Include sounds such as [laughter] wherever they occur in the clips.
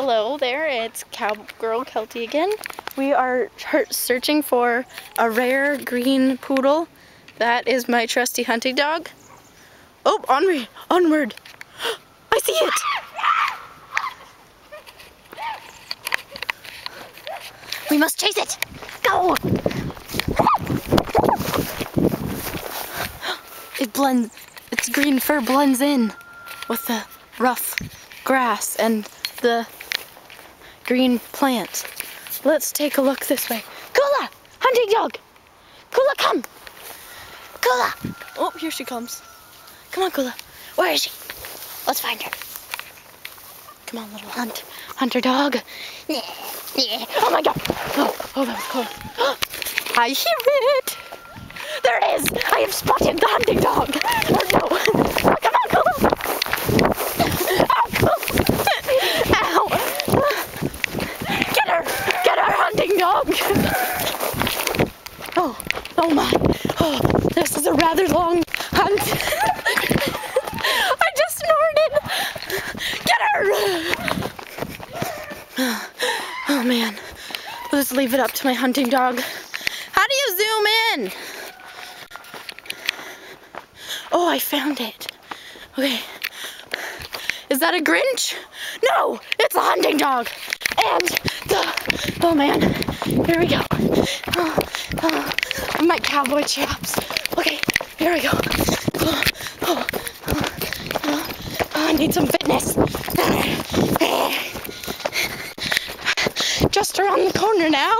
Hello there, it's Cowgirl Keltie again. We are searching for a rare green poodle. That is my trusty hunting dog. Oh, onward, onward. [gasps] I see it. We must chase it. Go. [gasps] It blends, its green fur blends in with the rough grass and the green plant. Let's take a look this way. Koolah! Hunting dog! Koolah, come! Koolah! Oh, here she comes. Come on, Koolah. Where is she? Let's find her. Come on, little hunt. Hunter dog. Oh my god. Oh, oh, that was close. I hear it. There it is. I have spotted the hunting dog. Oh no. Come on, Koolah. Ow, Ow. Get her. Get her, hunting dog. Oh, oh my. Oh, rather long hunt. I just snorted. Get her. Oh man, let's leave it up to my hunting dog. How do you zoom in? Oh, I found it. Okay. Is that a Grinch? No, it's a hunting dog. And the, oh man, here we go. Oh, oh, my cowboy chaps. Okay, here we go. Oh, oh, oh, oh, I need some fitness. just around the corner now.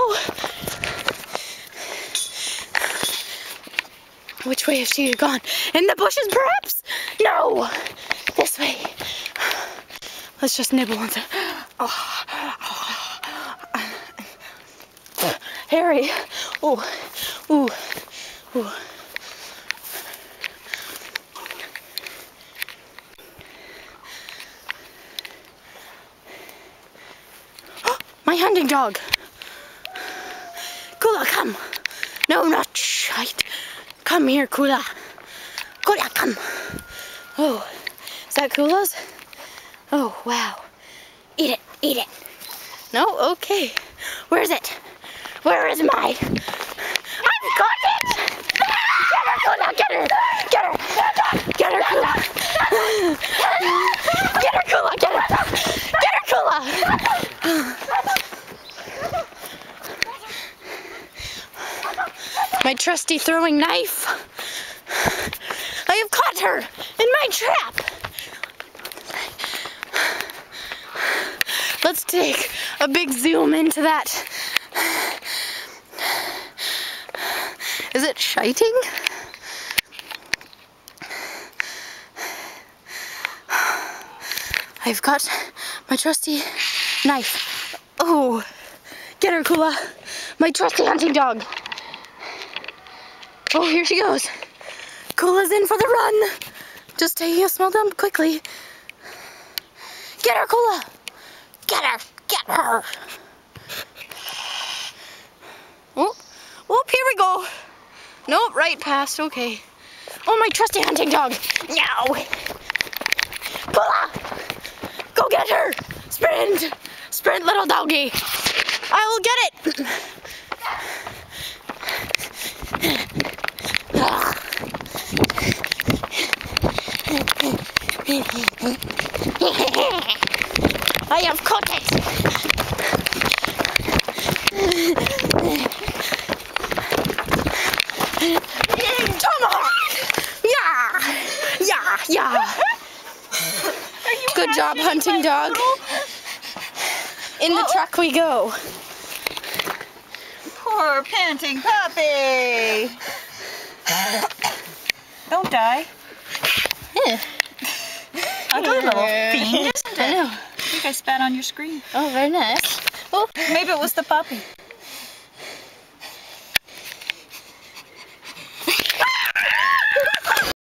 Which way has she gone? In the bushes, perhaps? No! This way. Let's just nibble on the... Oh. Harry. Oh. Ooh. Ooh. Hunting dog. Koolah, come. No, not shite. Come here, Koolah. Koolah, come. Oh, is that Koolah's? Oh, wow. Eat it, eat it. No? Okay. Where is it? Where is my... I've got it! Get her, Koolah, get her! Get her! Get her, Koolah! Get her, Koolah, get her! Get her, Koolah! My trusty throwing knife. I have caught her in my trap. Let's take a big zoom into that. Is it shiting? I've got my trusty knife. Oh, get her, Koolah. My trusty hunting dog. Oh, here she goes. Koolah's in for the run. Just taking a small dump quickly. Get her, Koolah. Get her. Get her. Oh, oh, here we go. Nope, right past. Okay. Oh, my trusty hunting dog. Now! Koolah. Go get her. Sprint. Sprint, little doggy. I will get it. I have caught it! Tomahawk! Yeah! Yeah, yeah! Good job, hunting dog. In the truck we go. Poor panting puppy! Don't die. Yeah. A good little fiend, isn't it? I know. I think I spat on your screen. Oh, very nice. Oh, maybe it was the puppy.